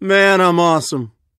Man, I'm awesome.